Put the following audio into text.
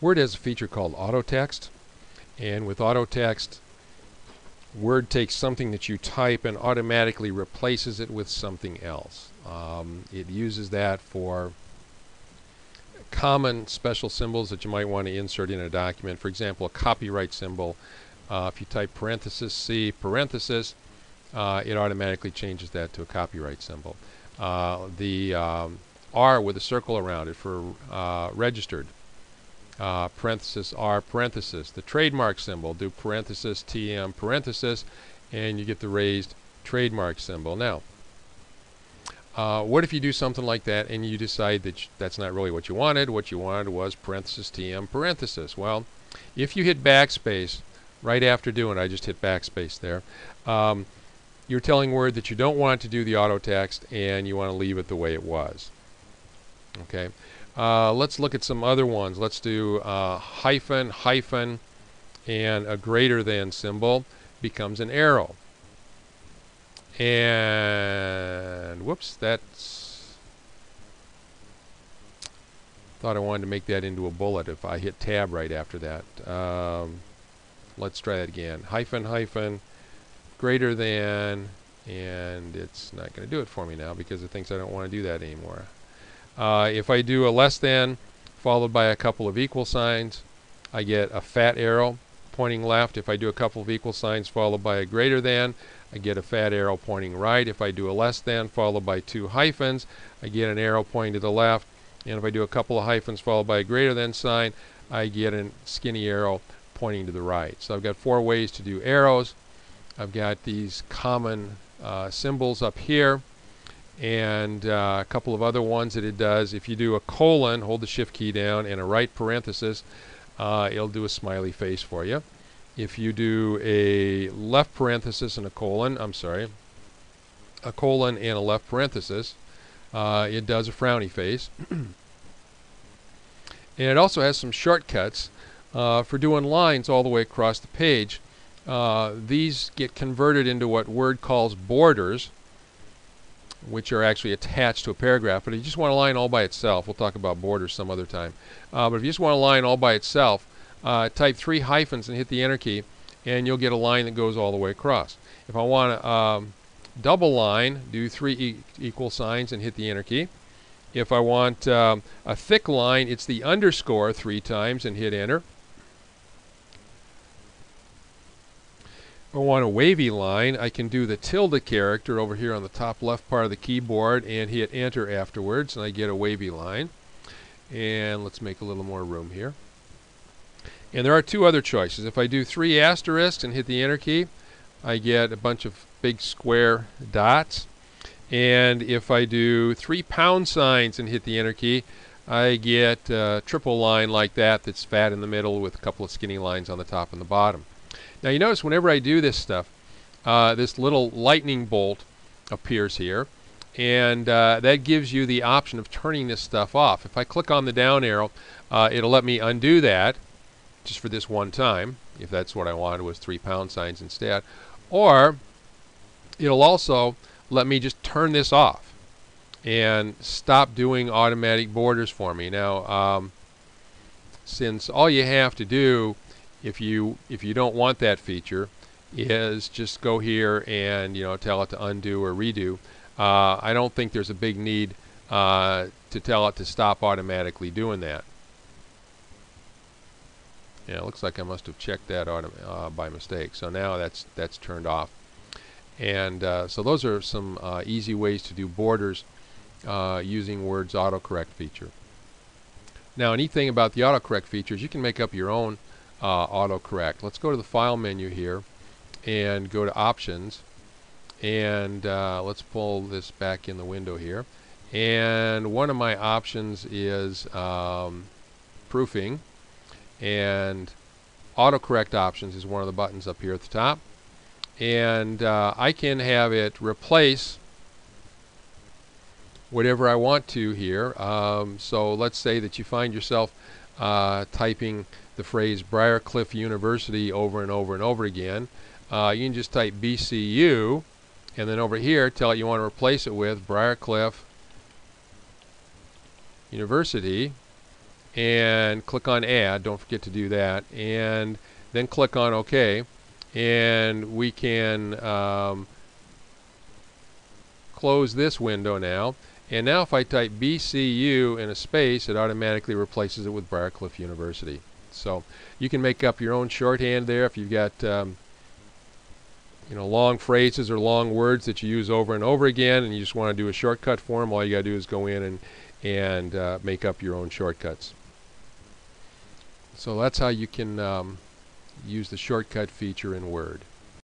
Word has a feature called auto text, and with auto text, Word takes something that you type and automatically replaces it with something else. Um, it uses that for common special symbols that you might want to insert in a document. For example, a copyright symbol. Uh, if you type parenthesis C parenthesis, uh, it automatically changes that to a copyright symbol. Uh, the um, R with a circle around it for uh, registered. Uh, parenthesis R parenthesis. The trademark symbol, do parenthesis TM parenthesis, and you get the raised trademark symbol. Now, uh, what if you do something like that and you decide that that's not really what you wanted? What you wanted was parenthesis TM parenthesis. Well, if you hit backspace right after doing it, I just hit backspace there, um, you're telling Word that you don't want to do the auto text and you want to leave it the way it was. Okay. Uh, let's look at some other ones. Let's do uh, hyphen, hyphen, and a greater than symbol becomes an arrow. And whoops, that's thought I wanted to make that into a bullet if I hit tab right after that. Um, let's try that again. Hyphen, hyphen, greater than, and it's not going to do it for me now because it thinks I don't want to do that anymore. Uh, if I do a less than followed by a couple of equal signs, I get a fat arrow pointing left. If I do a couple of equal signs followed by a greater than, I get a fat arrow pointing right. If I do a less than followed by two hyphens, I get an arrow pointing to the left. And if I do a couple of hyphens followed by a greater than sign, I get a skinny arrow pointing to the right. So I've got four ways to do arrows. I've got these common uh, symbols up here and uh, a couple of other ones that it does. If you do a colon, hold the shift key down, and a right parenthesis, uh, it'll do a smiley face for you. If you do a left parenthesis and a colon, I'm sorry, a colon and a left parenthesis, uh, it does a frowny face. and it also has some shortcuts uh, for doing lines all the way across the page. Uh, these get converted into what Word calls borders which are actually attached to a paragraph. But if you just want a line all by itself, we'll talk about borders some other time. Uh, but if you just want a line all by itself, uh, type three hyphens and hit the enter key, and you'll get a line that goes all the way across. If I want a um, double line, do three e equal signs and hit the enter key. If I want um, a thick line, it's the underscore three times and hit enter. Oh, I want a wavy line, I can do the tilde character over here on the top left part of the keyboard and hit enter afterwards and I get a wavy line. And let's make a little more room here. And there are two other choices. If I do three asterisks and hit the enter key, I get a bunch of big square dots. And if I do three pound signs and hit the enter key, I get a triple line like that that's fat in the middle with a couple of skinny lines on the top and the bottom. Now you notice whenever I do this stuff, uh, this little lightning bolt appears here and uh, that gives you the option of turning this stuff off. If I click on the down arrow, uh, it'll let me undo that just for this one time, if that's what I wanted was three pound signs instead. Or it'll also let me just turn this off and stop doing automatic borders for me. Now, um, since all you have to do if you if you don't want that feature is just go here and you know tell it to undo or redo. Uh, I don't think there's a big need uh, to tell it to stop automatically doing that. Yeah it looks like I must have checked that uh, by mistake. So now that's that's turned off. And uh, so those are some uh, easy ways to do borders uh, using Word's autocorrect feature. Now anything about the autocorrect features you can make up your own uh, autocorrect. Let's go to the file menu here and go to options. And uh, let's pull this back in the window here. And one of my options is um, proofing. And autocorrect options is one of the buttons up here at the top. And uh, I can have it replace whatever I want to here. Um, so let's say that you find yourself uh, typing the phrase Briar Cliff University over and over and over again. Uh, you can just type BCU and then over here tell it you want to replace it with Briar Cliff University and click on add don't forget to do that and then click on OK and we can um, close this window now and now if I type BCU in a space it automatically replaces it with Briar Cliff University. So you can make up your own shorthand there if you've got um, you know long phrases or long words that you use over and over again and you just want to do a shortcut for them all you got to do is go in and and uh, make up your own shortcuts. So that's how you can um, use the shortcut feature in Word